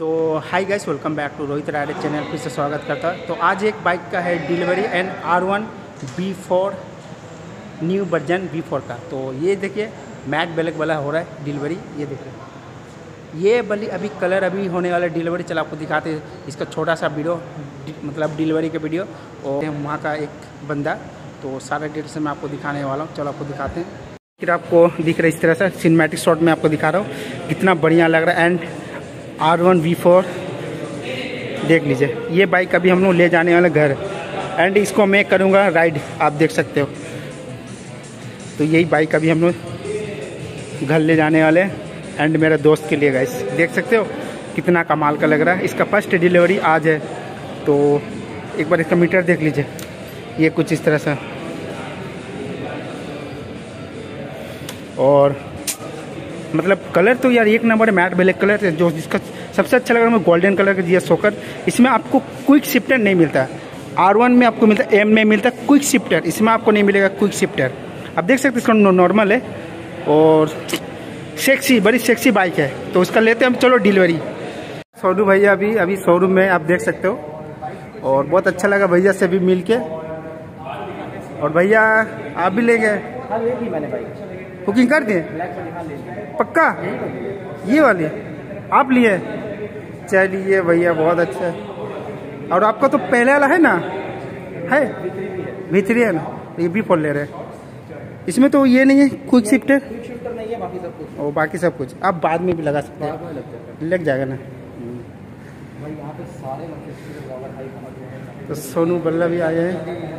तो hi guys welcome back to Rohit Rade channel फिर से स्वागत करता। है तो आज एक बाइक का है delivery and R one B four new version B four का। तो ये देखिए मैट ब्लैक वाला हो रहा है डिलीवरी ये देखिए। ये बल्कि अभी कलर अभी होने वाला डिलीवरी चला आपको दिखाते इसका छोटा सा वीडियो मतलब डिलीवरी का वीडियो और वहाँ का एक बंदा तो सारा डिटेल्स मैं आपको दिखाने वाला हूँ। चलो आपको दिखाते हैं। फिर आपको दिख रहा है इस तरह से सिनेमैटिक शॉट में आपको दिखा रहा हूँ। कितना बढ़िया लग रहा है। And R one, V four, देख लीजिए। ये बाइक अभी हम लोग ले जाने वाले घर। एंड इसको मैं करूँगा राइड आप देख सकते हो। तो यही बाइक अभी हम लोग घर ले जाने वाले एंड मेरे दोस्त के लिए गाइस देख सकते हो कितना कमाल का लग रहा है। इसका फ़र्स्ट डिलीवरी आज है। तो एक बार इसका मीटर देख लीजिए। ये कुछ इस तरह से। और मतलब कलर तो यार एक नंबर है मैट ब्लैक कलर है जो जिसका सबसे अच्छा लग रहा है गोल्डन कलर का दिया सोकर। इसमें आपको क्विक शिफ्टर नहीं मिलता। आर वन में आपको मिलता है एम में मिलता है क्विक शिफ्टर इसमें आपको नहीं मिलेगा क्विक शिफ्टर आप देख सकते इसका नॉर्मल है और सेक्सी बड़ी सेक्सी बाइक है। तो उसका लेते हैं हम चलो डिलीवरी सोनू भैया अभी अभी शोरूम में आप देख सकते हो। और बहुत अच्छा लगा भैया से भी मिल के और भैया आप भी ले गए? हाँ मैंने भाई बुकिंग कर दिए? पक्का? ये वाली? आप लिए? चलिए भैया बहुत अच्छा है। और आपका तो पहले वाला है ना? है? भीतरी है ना? ये भी फ़ोन ले रहे हैं। इसमें तो ये नहीं है क्विक शिफ्टर नहीं है बाकी सब कुछ। और बाकी सब कुछ आप बाद में भी लगा सकते हैं। लग जाएगा ना? तो सोनू बल्ला भी आए हैं।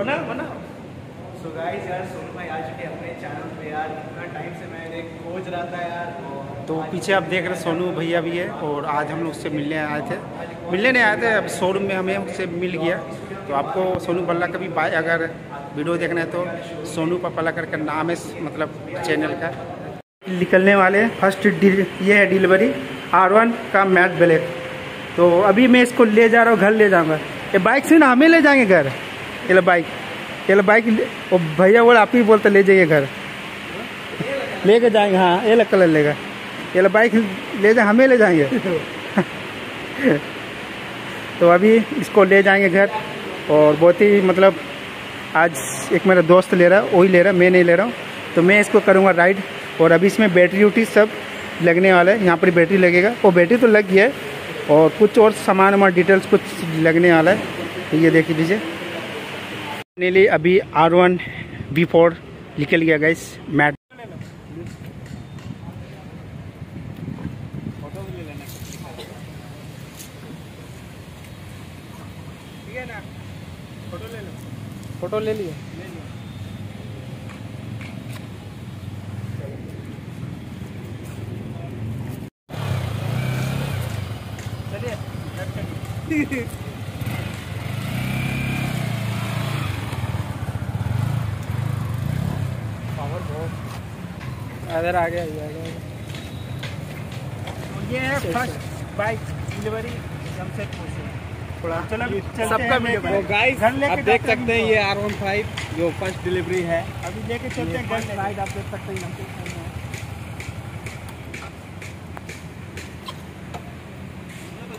बना बना सो गाइस यार सोनू भाई आ चुके अपने चैनल पे। यार इतना टाइम से मैंने खोज रहा था यार तो पीछे आप देख रहे हैं सोनू भैया भी है और आज हम लोग उससे मिलने आए थे। मिलने नहीं आए थे अब शोरूम में हमें उससे मिल गया। तो आपको सोनू पल्ला का भी बाय अगर वीडियो देखना है तो सोनू पल्ला करके नाम है मतलब चैनल का। निकलने वाले फ़र्स्ट ये है डिलीवरी आर वन का मैट ब्लैक तो अभी मैं इसको ले जा रहा हूँ घर ले जाऊँगा। ये बाइक से ना हमें ले जाएँगे घर? ये लो बाइक ये लो बाइक ले- ओ भैया बोला, आप ही बोलते ले जाइए घर। लेके जाएँगे हाँ ये लो कलर लेगा। ये लो बाइक ले जाए हमें ले जाएँगे। तो अभी इसको ले जाएँगे घर, और बहुत ही मतलब आज एक मेरा दोस्त ले रहा है, वही ले रहा है, मैं नहीं ले रहा हूँ। तो मैं इसको करूँगा राइड और अभी इसमें बैटरी उटी सब लगने वाला है, यहाँ पर बैटरी लगेगा। वो बैटरी तो लग गया है, और कुछ और सामान वामान डिटेल्स कुछ लगने वाला है। ये देख लीजिए फाइनली अभी आर वन बी फोर निकल गया गाइस मैट फ़ोटो ले लिए इधर आ गया ये आ गया ये है फ़र्स्ट बाइक डिलीवरी जमशेदपुर से सबका वीडियो गाइस आप देख सकते हैं ये आर वन फाइव जो फ़र्स्ट डिलीवरी है। अभी लेके चलते हैं आप देख सकते हैं।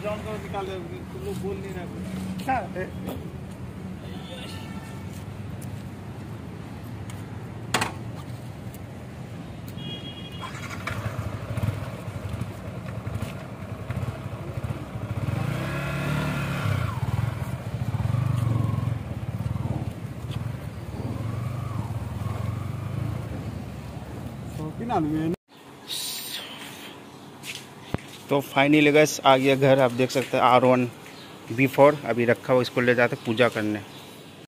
हमको निकाल तुम लोग बोल नहीं रहे। तो फाइनली गैस आ गया घर। आप देख सकते हैं आर वन बी फोर अभी रखा हुआ इसको ले जाते पूजा करने।